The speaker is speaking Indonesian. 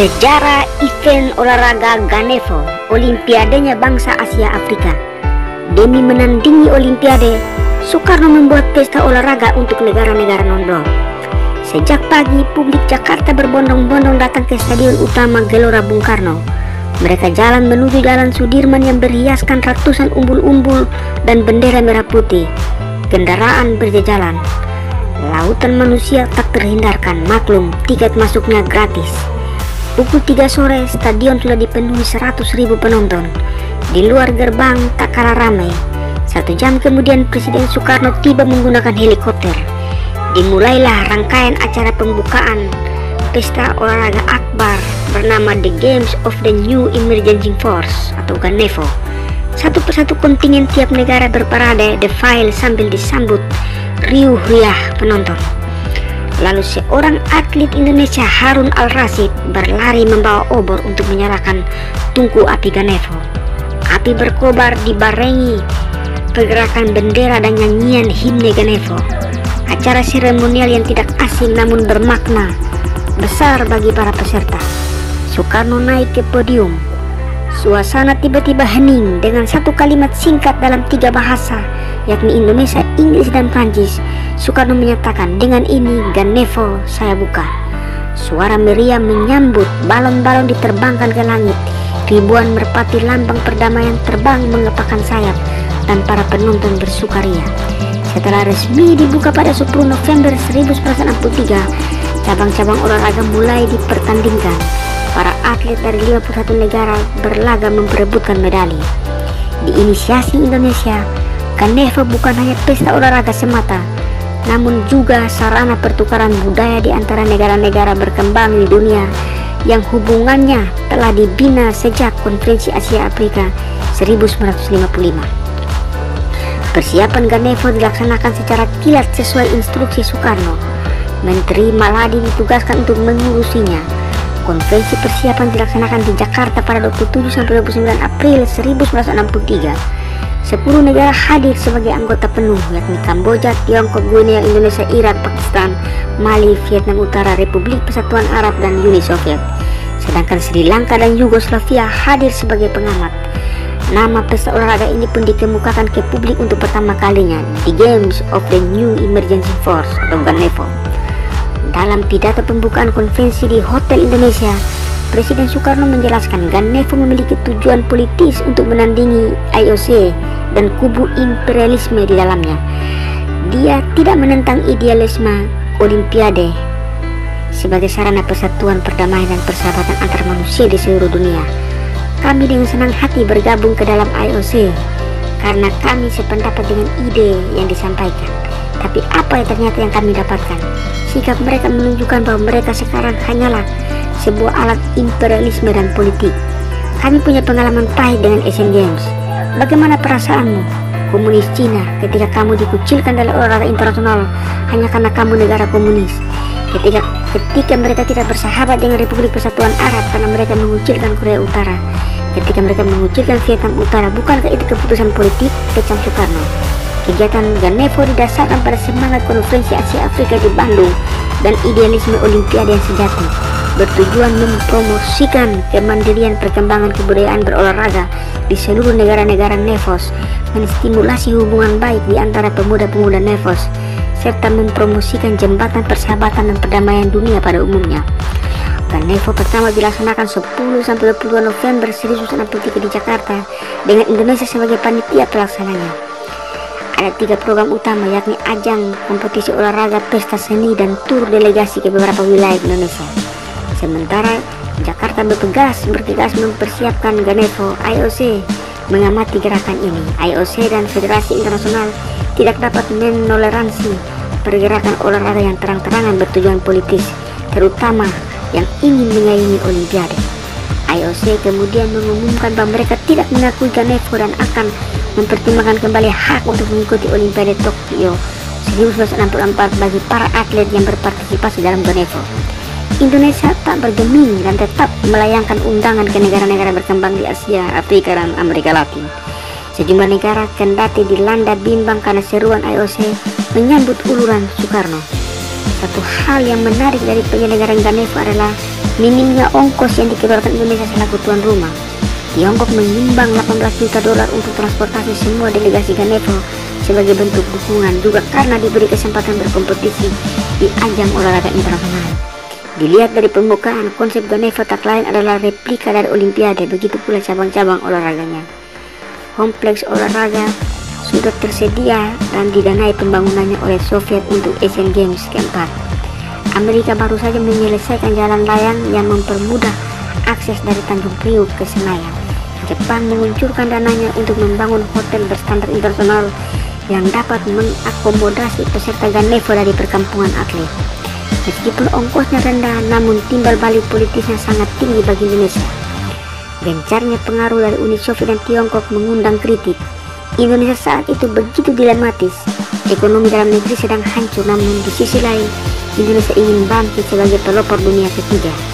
Sejarah event olahraga Ganevo, Olimpiadenya bangsa Asia Afrika. Demi menandingi Olimpiade, Soekarno membuat pesta olahraga untuk negara-negara non-blok. Sejak pagi, publik Jakarta berbondong-bondong datang ke stadion utama Gelora Bung Karno. Mereka jalan menuju Jalan Sudirman yang berhiaskan ratusan umbul-umbul dan bendera merah putih. Kendaraan berjajalan. Lautan manusia tak terhindarkan, maklum tiket masuknya gratis. Pukul 3 sore, stadion sudah dipenuhi 100 ribu penonton. Di luar gerbang tak kalah ramai. Satu jam kemudian Presiden Soekarno tiba menggunakan helikopter. Dimulailah rangkaian acara pembukaan pesta olahraga akbar bernama The Games of the New Emerging Force atau GANEVO. Satu persatu kontingen tiap negara berparade defile sambil disambut riuh riah penonton. Lalu seorang atlet Indonesia Harun Al-Rasid berlari membawa obor untuk menyalakan tungku api Ganevo. Api berkobar dibarengi pergerakan bendera dan nyanyian himne Ganevo. Acara seremonial yang tidak asing namun bermakna besar bagi para peserta. Soekarno naik ke podium. Suasana tiba-tiba hening dengan satu kalimat singkat dalam tiga bahasa yakni Indonesia, Inggris, dan Prancis, Soekarno menyatakan, dengan ini Ganevo saya buka. Suara meriam menyambut, balon-balon diterbangkan ke langit, ribuan merpati lambang perdamaian terbang mengepakkan sayap, dan para penonton bersukaria. Setelah resmi dibuka pada 10 November 1963, cabang-cabang olahraga mulai dipertandingkan. Para atlet dari 51 negara berlaga memperebutkan medali. Diinisiasi Indonesia, Ganevo bukan hanya pesta olahraga semata, namun juga sarana pertukaran budaya di antara negara-negara berkembang di dunia yang hubungannya telah dibina sejak Konferensi Asia Afrika 1955. Persiapan Ganevo dilaksanakan secara kilat sesuai instruksi Soekarno. Menteri Maladi ditugaskan untuk mengurusinya. Konferensi persiapan dilaksanakan di Jakarta pada 27 sampai 29 April 1963 10 negara hadir sebagai anggota penuh yakni Kamboja, Tiongkok, Guinea, Indonesia, Irak, Pakistan, Mali, Vietnam Utara, Republik Persatuan Arab, dan Uni Soviet. Sedangkan Sri Lanka dan Yugoslavia hadir sebagai pengamat. Nama pesta olahraga ini pun dikemukakan ke publik untuk pertama kalinya di Games of the New Emergency Force atau GANEVO. Dalam pidato pembukaan konvensi di Hotel Indonesia, Presiden Soekarno menjelaskan GANEVO memiliki tujuan politis untuk menandingi IOC dan kubu imperialisme di dalamnya. Dia tidak menentang idealisme Olimpiade sebagai sarana persatuan perdamaian dan persahabatan antar manusia di seluruh dunia. Kami dengan senang hati bergabung ke dalam IOC karena kami sependapat dengan ide yang disampaikan. Tapi apa yang ternyata yang kami dapatkan? Sikap mereka menunjukkan bahwa mereka sekarang hanyalah sebuah alat imperialisme dan politik. Kami punya pengalaman pahit dengan Asian Games Bagaimana perasaanmu, komunis Cina, ketika kamu dikucilkan dalam olahraga internasional hanya karena kamu negara komunis? Ketika ketika mereka tidak bersahabat dengan Republik Persatuan Arab karena mereka mengucilkan Korea Utara, ketika mereka mengucilkan Vietnam Utara, bukankah itu keputusan politik? Kecam Soekarno. Kegiatan Ganevo didasarkan pada semangat konferensi Asia Afrika di Bandung dan idealisme Olimpiade yang sejati bertujuan mempromosikan kemandirian perkembangan kebudayaan berolahraga di seluruh negara-negara Nevos, menstimulasi hubungan baik di antara pemuda-pemuda Nevos, serta mempromosikan jembatan persahabatan dan perdamaian dunia pada umumnya. Dan Nevo pertama dilaksanakan 10 22 November 1963 di Jakarta dengan Indonesia sebagai panitia pelaksananya. Ada tiga program utama yakni ajang kompetisi olahraga, pesta seni, dan tur delegasi ke beberapa wilayah Indonesia. Sementara Jakarta bergegas bergegas mempersiapkan Ganevo IOC mengamati gerakan ini. IOC dan Federasi Internasional tidak dapat menoleransi pergerakan olahraga yang terang-terangan bertujuan politis, terutama yang ingin menyaingi Olimpiade. IOC kemudian mengumumkan bahwa mereka tidak mengakui Ganevo dan akan mempertimbangkan kembali hak untuk mengikuti Olimpiade Tokyo 1964 bagi para atlet yang berpartisipasi dalam Ganevo. Indonesia tak bergeming dan tetap melayangkan undangan ke negara-negara berkembang di Asia, Afrika, dan Amerika Latin. Sejumlah negara kendati dilanda bimbang karena seruan IOC menyambut uluran Soekarno. Satu hal yang menarik dari penyelenggaraan Ganevo adalah minimnya ongkos yang dikeluarkan Indonesia selaku tuan rumah. Tiongkok menyumbang 18 juta dolar untuk transportasi semua delegasi Ganevo sebagai bentuk dukungan juga karena diberi kesempatan berkompetisi di ajang olahraga internasional. Dilihat dari pembukaan, konsep Ganevo tak lain adalah replika dari Olimpiade, begitu pula cabang-cabang olahraganya. Kompleks olahraga sudah tersedia dan didanai pembangunannya oleh Soviet untuk Asian Games keempat. Amerika baru saja menyelesaikan jalan layang yang mempermudah akses dari Tanjung Priuk ke Senayan. Jepang menguncurkan dananya untuk membangun hotel berstandar internasional yang dapat mengakomodasi peserta Ganevo dari perkampungan atlet. Meskipun ongkosnya rendah, namun timbal balik politisnya sangat tinggi bagi Indonesia. Gencarnya pengaruh dari Uni Soviet dan Tiongkok mengundang kritik. Indonesia saat itu begitu dilematis. Ekonomi dalam negeri sedang hancur namun di sisi lain Indonesia ingin bangkit sebagai pelopor dunia ketiga.